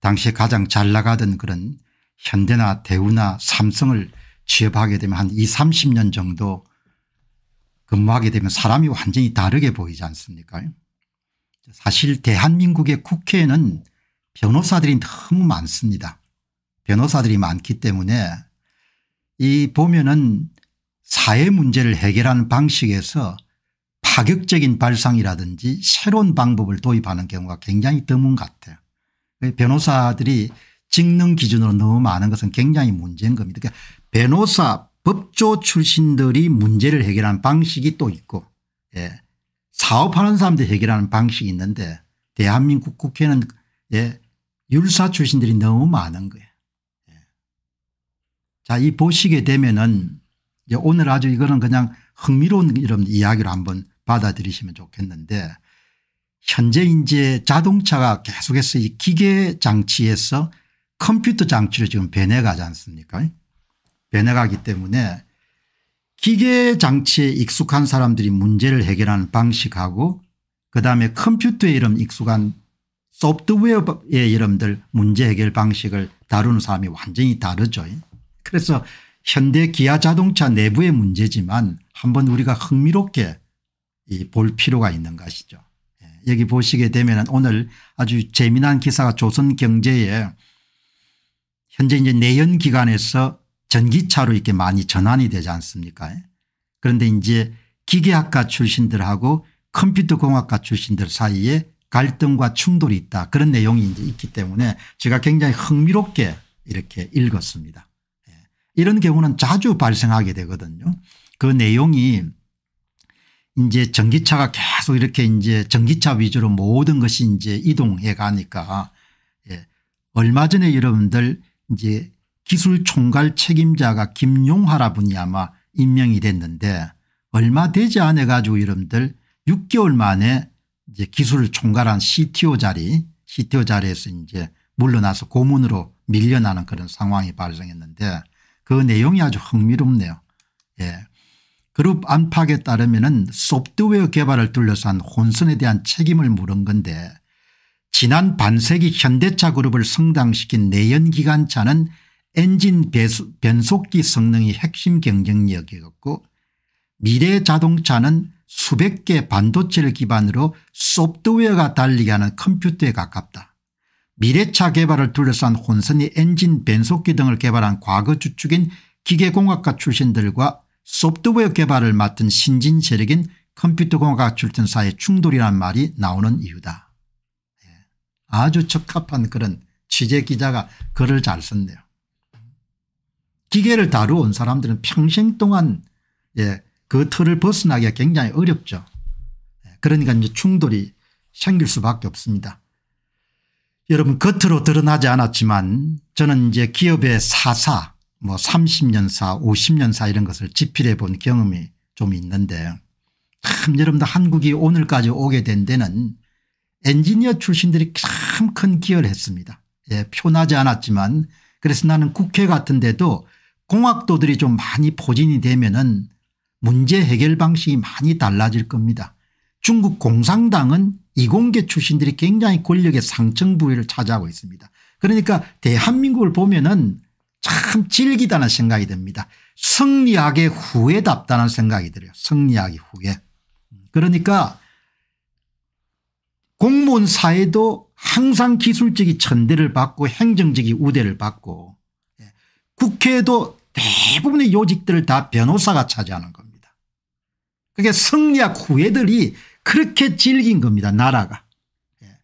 당시에 가장 잘 나가던 그런 현대나 대우나 삼성을 취업하게 되면 한 20, 30년 정도 근무하게 되면 사람이 완전히 다르게 보이지 않습니까 사실 대한민국의 국회에는 변호사들이 너무 많습니다. 변호사들이 많기 때문에 이 보면은 사회 문제를 해결하는 방식에서 파격적인 발상이라든지 새로운 방법을 도입하는 경우가 굉장히 드문 것 같아요. 변호사들이 직능 기준으로 너무 많은 것은 굉장히 문제인 겁니다. 그러니까 변호사 법조 출신들이 문제를 해결하는 방식이 또 있고 예. 사업하는 사람들이 해결하는 방식이 있는데 대한민국 국회는 예. 율사 출신들이 너무 많은 거예요. 예. 자, 이 보시게 되면은 오늘 아주 이거는 그냥 흥미로운 이런 이야기를 한번 받아들이시면 좋겠는데 현재 이제 자동차가 계속해서 이 기계 장치에서 컴퓨터 장치로 지금 변해가지 않습니까 변해가기 때문에 기계 장치에 익숙한 사람들이 문제를 해결하는 방식하고 그다음에 컴퓨터에 이런 익숙한 소프트웨어의 여러분들 문제 해결 방식을 다루는 사람이 완전히 다르죠. 그래서 현대 기아 자동차 내부의 문제지만 한번 우리가 흥미롭게 볼 필요가 있는 것이죠. 예, 여기 보시게 되면 오늘 아주 재미난 기사가 조선경제에 현재 이제 내연 기관에서 전기차로 이렇게 많이 전환이 되지 않습니까 그런데 이제 기계학과 출신들하고 컴퓨터공학과 출신들 사이에 갈등과 충돌이 있다 그런 내용이 이제 있기 때문에 제가 굉장히 흥미롭게 이렇게 읽었습니다. 예, 이런 경우는 자주 발생하게 되거든요. 그 내용이 이제 전기차가 계속 이렇게 이제 전기차 위주로 모든 것이 이제 이동해 가니까 예. 얼마 전에 여러분들 이제 기술 총괄 책임자가 김용하라 분이 아마 임명이 됐는데 얼마 되지 않아 가지고 여러분들 6개월 만에 이제 기술 총괄한 CTO 자리 CTO 자리에서 이제 물러나서 고문으로 밀려나는 그런 상황이 발생했는데 그 내용이 아주 흥미롭네요. 예. 그룹 안팎에 따르면 소프트웨어 개발을 둘러싼 혼선에 대한 책임을 물은 건데 지난 반세기 현대차 그룹을 성장시킨 내연기관차는 엔진 배수, 변속기 성능이 핵심 경쟁력이었고 미래 자동차는 수백 개 반도체를 기반으로 소프트웨어가 달리게 하는 컴퓨터에 가깝다. 미래차 개발을 둘러싼 혼선이 엔진 변속기 등을 개발한 과거 주축인 기계공학과 출신들과 소프트웨어 개발을 맡은 신진 세력인 컴퓨터공학 출전사의 충돌이라는 말이 나오는 이유다. 예. 아주 적합한 그런 취재 기자가 글을 잘 썼네요. 기계를 다루어온 사람들은 평생 동안 예, 그 틀을 벗어나기가 굉장히 어렵죠. 예, 그러니까 이제 충돌이 생길 수밖에 없습니다. 여러분 겉으로 드러나지 않았지만 저는 이제 기업의 사사 뭐 30년사 50년사 이런 것을 집필해 본 경험이 좀 있는데 참 여러분들 한국이 오늘까지 오게 된 데는 엔지니어 출신들이 참 큰 기여를 했습니다. 예, 표나지 않았지만 그래서 나는 국회 같은 데도 공학도들이 좀 많이 포진이 되면은 문제 해결 방식이 많이 달라질 겁니다. 중국 공산당은 이공계 출신들이 굉장히 권력의 상층 부위를 차지하고 있습니다. 그러니까 대한민국을 보면은 참 질기다는 생각이 듭니다. 성리학의 후예답다는 생각이 들어요. 성리학의 후예. 그러니까 공무원 사회도 항상 기술적인 천대를 받고 행정적인 우대를 받고 예, 국회에도 대부분의 요직들을 다 변호사가 차지하는 겁니다. 그게 성리학 후예들이 그렇게 질긴 겁니다. 나라가. 예.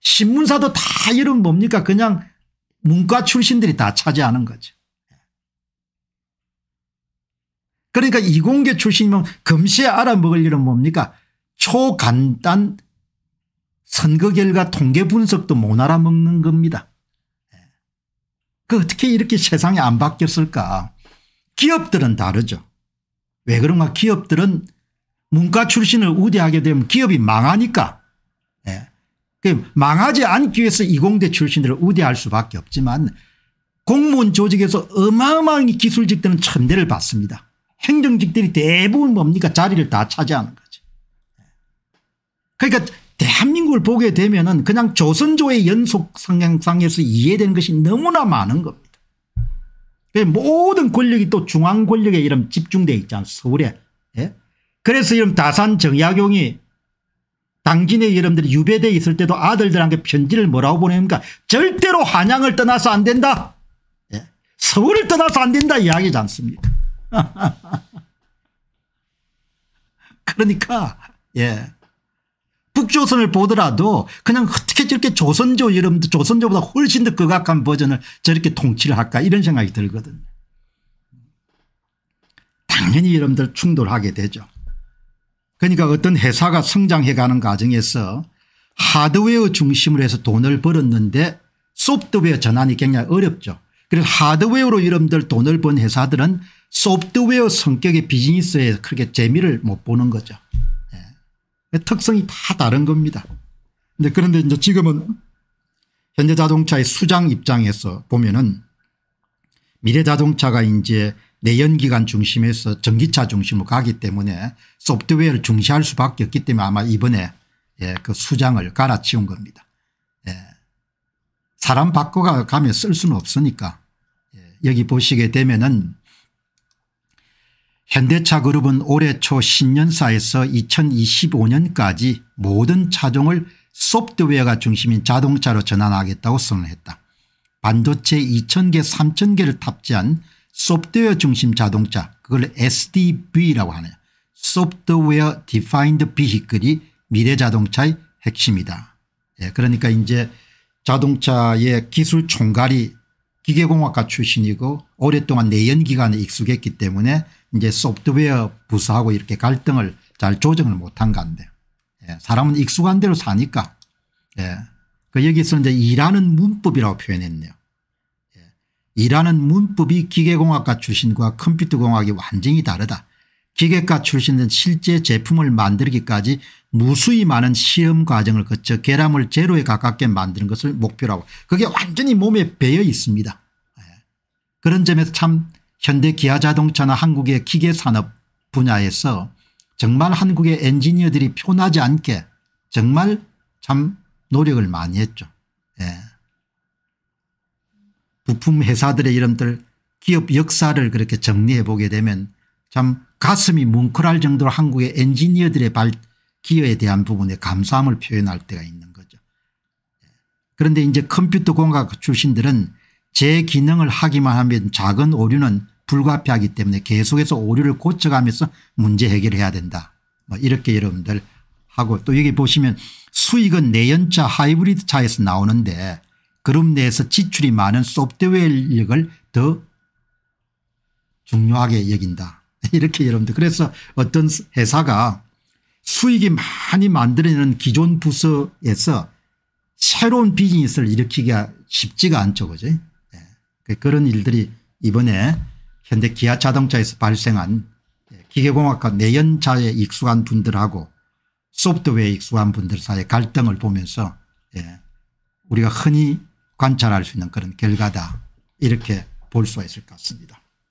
신문사도 다 이런 뭡니까 그냥 문과 출신들이 다 차지하는 거죠. 그러니까 이공계 출신이면 금시에 알아먹을 일은 뭡니까 초간단 선거 결과 통계 분석도 못 알아먹는 겁니다. 그 어떻게 이렇게 세상이 안 바뀌었을까 기업들은 다르죠. 왜 그런가 기업들은 문과 출신을 우대하게 되면 기업이 망하니까 그 망하지 않기 위해서 이공대 출신들을 우대할 수밖에 없지만 공무원 조직에서 어마어마한 기술직들은 천대를 받습니다. 행정직들이 대부분 뭡니까 자리를 다 차지하는 거죠. 그러니까 대한민국을 보게 되면 그냥 조선조의 연속 성향상에서 이해되는 것이 너무나 많은 겁니다. 모든 권력이 또 중앙 권력에 이름 집중되어 있지 않습니까 서울에. 예? 그래서 이런 다산 정약용이 당진의 여러분들이 유배돼 있을 때도 아들들한테 편지를 뭐라고 보냅니까 절대로 한양을 떠나서 안 된다. 예? 서울을 떠나서 안 된다 이야기지 않습니까 그러니까 예. 북조선을 보더라도 그냥 어떻게 저렇게 조선조 여러분들 조선조보다 훨씬 더 극악한 버전을 저렇게 통치를 할까 이런 생각이 들거든요. 당연히 여러분들 충돌하게 되죠. 그러니까 어떤 회사가 성장해가는 과정에서 하드웨어 중심으로 해서 돈을 벌었는데 소프트웨어 전환이 굉장히 어렵죠. 그래서 하드웨어로 여러분들 돈을 번 회사들은 소프트웨어 성격의 비즈니스에 크게 재미를 못 보는 거죠. 예. 특성이 다 다른 겁니다. 근데 그런데 이제 지금은 현대 자동차의 수장 입장에서 보면은 미래 자동차가 이제 내연기관 중심에서 전기차 중심으로 가기 때문에 소프트웨어를 중시할 수밖에 없기 때문에 아마 이번에 예, 그 수장을 갈아치운 겁니다. 예. 사람 바꿔가며 쓸 수는 없으니까 예. 여기 보시게 되면은 현대차 그룹은 올해 초 신년사에서 2025년까지 모든 차종을 소프트웨어가 중심인 자동차로 전환하겠다고 선언했다. 반도체 2000개 3000개를 탑재한 소프트웨어 중심 자동차 그걸 SDV라고 하네요. Software Defined Vehicle이 미래 자동차의 핵심이다. 예, 그러니까 이제 자동차의 기술 총괄이 기계공학과 출신이고 오랫동안 내연 기관에 익숙했기 때문에 이제 소프트웨어 부서하고 이렇게 갈등을 잘 조정을 못한 건데 예, 사람은 익숙한 대로 사니까 예, 그 여기서 이제 일하는 문법이라고 표현했네요. 예, 일하는 문법이 기계공학과 출신과 컴퓨터공학이 완전히 다르다. 기계과 출신은 실제 제품을 만들기까지 무수히 많은 시험 과정을 거쳐 결함을 제로에 가깝게 만드는 것을 목표로 하고 그게 완전히 몸에 배어 있습니다. 예. 그런 점에서 참 현대 기아자동차나 한국의 기계산업 분야에서 정말 한국의 엔지니어들이 표나지 않게 정말 참 노력을 많이 했죠. 예. 부품 회사들의 이름들 기업 역사를 그렇게 정리해 보게 되면 참 가슴이 뭉클할 정도로 한국의 엔지니어들의 발 기여에 대한 부분에 감사함을 표현할 때가 있는 거죠. 예. 그런데 이제 컴퓨터 공학 출신들은 제 기능을 하기만 하면 작은 오류는 불가피하기 때문에 계속해서 오류를 고쳐가면서 문제 해결해야 된다. 뭐 이렇게 여러분들 하고 또 여기 보시면 수익은 내연차 하이브리드 차에서 나오는데 그룹 내에서 지출이 많은 소프트웨어 인력을 더 중요하게 여긴다. 이렇게 여러분들 그래서 어떤 회사가 수익이 많이 만들어내는 기존 부서에서 새로운 비즈니스를 일으키기가 쉽지가 않죠. 그죠? 네. 그런 일들이 이번에 현대 기아 자동차에서 발생한 기계공학과 내연차에 익숙한 분들하고 소프트웨어에 익숙한 분들 사이의 갈등을 보면서 예, 우리가 흔히 관찰할 수 있는 그런 결과다 이렇게 볼 수가 있을 것 같습니다.